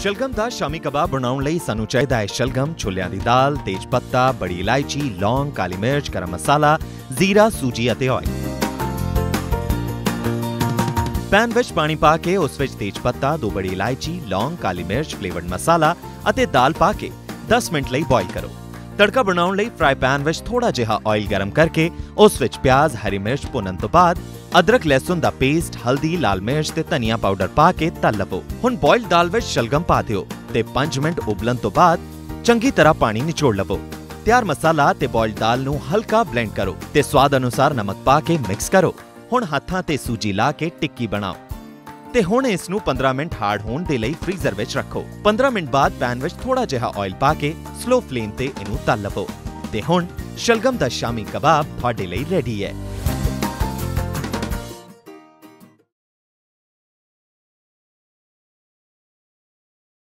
ਸ਼ਲਗਮ ਦਾ ਸ਼ਾਮੀ ਕਬਾਬ ਬਣਾਉਣ ਲਈ ਸਾਨੂੰ ਚਾਹੀਦਾ ਹੈ ਸ਼ਲਗਮ, ਛੋਲਿਆਂ ਦੀ ਦਾਲ, ਤੇਜ ਪੱਤਾ, ਬੜੀ ਇਲਾਇਚੀ, ਲੌਂਗ, ਕਾਲੀ ਮਿਰਚ, ਗਰਮ ਮਸਾਲਾ, ਜ਼ੀਰਾ, ਸੂਜੀ ਅਤੇ ਆਇਲ। ਪੈਨ ਵਿੱਚ ਪਾਣੀ ਪਾ ਕੇ ਉਸ ਵਿੱਚ ਤੇਜ ਪੱਤਾ, ਦੋ ਬੜੀ ਇਲਾਇਚੀ, ਲੌਂਗ, ਕਾਲੀ ਮਿਰਚ, ਫਲੇਵਰਡ ਮਸਾਲਾ ਅਤੇ ਦਾਲ ਪਾ ਕੇ 10 ਮਿੰਟ ਲਈ ਬੋਇਲ ਕਰੋ। ਤੜਕਾ ਬਣਾਉਣ ਲਈ ਫਰਾਈ ਪੈਨ ਵਿੱਚ ਥੋੜਾ ਜਿਹਾ ਆਇਲ ਗਰਮ ਕਰਕੇ ਉਸ ਵਿੱਚ ਪਿਆਜ਼, ਹਰੀ ਮਿਰਚ ਭੁੰਨਣ ਤੋਂ ਬਾਅਦ ਅਦਰਕ ਲਹਿਸਨ ਦਾ ਪੇਸਟ, ਹਲਦੀ, ਲਾਲ ਮਿਰਚ ਤੇ ਧਨੀਆ ਪਾਊਡਰ ਪਾ ਕੇ ਤਲ ਲਵੋ। ਹੁਣ ਬੋਇਲਡ ਦਾਲ ਵਿੱਚ ਸ਼ਲਗਮ ਪਾ ਦਿਓ ਤੇ 5 ਮਿੰਟ ਉਬਲਣ ਤੋਂ ਬਾਅਦ ਚੰਗੀ ਤਰ੍ਹਾਂ ਪਾਣੀ ਨਿਚੋੜ ਲਵੋ। ਤਿਆਰ ਮਸਾਲਾ ਤੇ ਬੋਇਲਡ ਦਾਲ ਨੂੰ ਹਲਕਾ ਬਲੈਂਡ ਕਰੋ ਤੇ ਸਵਾਦ ਅਨੁਸਾਰ ਨਮਕ ਪਾ ਕੇ ਮਿਕਸ ਕਰੋ। ਹੁਣ ਹੱਥਾਂ ਤੇ ਸੂਜੀ ਲਾ ਕੇ ਟਿੱਕੀ ਬਣਾਓ। ਤੇ ਹੁਣ ਇਸ ਨੂੰ 15 ਮਿੰਟ ਹਾਰਡ ਹੋਣ ਦੇ ਲਈ ਫ੍ਰੀਜ਼ਰ ਵਿੱਚ ਰੱਖੋ 15 ਮਿੰਟ ਬਾਅਦ ਪੈਨ ਵਿੱਚ ਥੋੜਾ ਜਿਹਾ ਆਇਲ ਪਾ ਕੇ ਸਲੋ ਫਲੇਮ ਤੇ ਇਹਨੂੰ ਤਲ ਲਵੋ ਤੇ ਹੁਣ ਸ਼ਲਗਮ ਦਾ ਸ਼ਾਮੀ ਕਬਾਬ ਤੁਹਾਡੇ ਲਈ ਰੈਡੀ ਹੈ